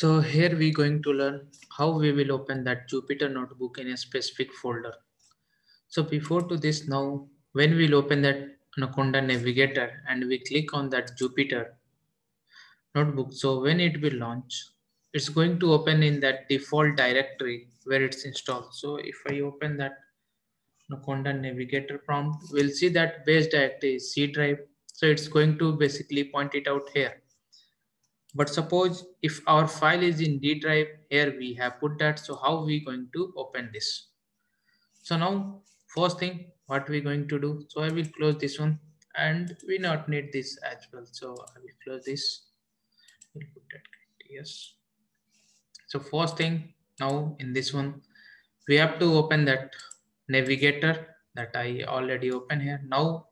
So here we are going to learn how we will open that Jupyter notebook in a specific folder. So before to this now, when we'll open that Anaconda navigator and we click on that Jupyter notebook. So when it will launch, it's going to open in that default directory where it's installed. So if I open that Anaconda navigator prompt, we'll see that base directory is C drive. So it's going to basically point it out here. But suppose if our file is in D drive, here we have put that. So how we going to open this? So now first thing, what we going to do? So I will close this one and we not need this as well. So I will close this. We'll put that yes. So first thing now in this one, we have to open that navigator that I already open here. Now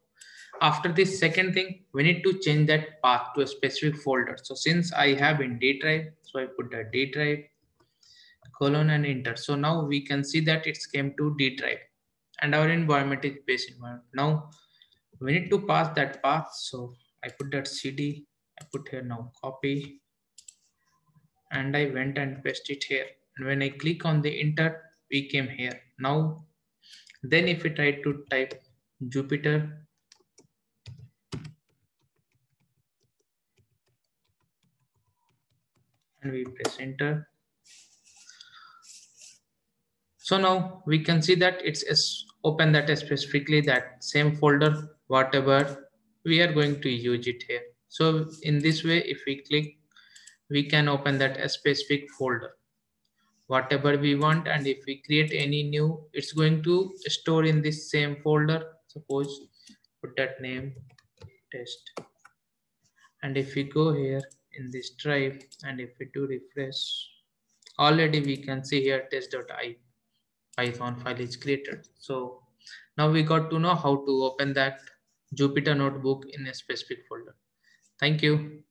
after this second thing, we need to change that path to a specific folder. So since I have in D drive, so I put the D drive colon and enter. So now we can see that it's came to D drive and our environment is base environment. Now we need to pass that path. So I put that CD, I put here now copy and I went and paste it here. And when I click on the enter, we came here. Now, then if we try to type Jupyter and we press enter. So now we can see that it's open that specifically that same folder, whatever we are going to use it here. So in this way, if we click, we can open that specific folder, whatever we want. And if we create any new, it's going to store in this same folder. Suppose put that name test. And if we go here, in this drive and if we do refresh already we can see here test.i python file is created. So now we got to know how to open that jupyter notebook in a specific folder. Thank you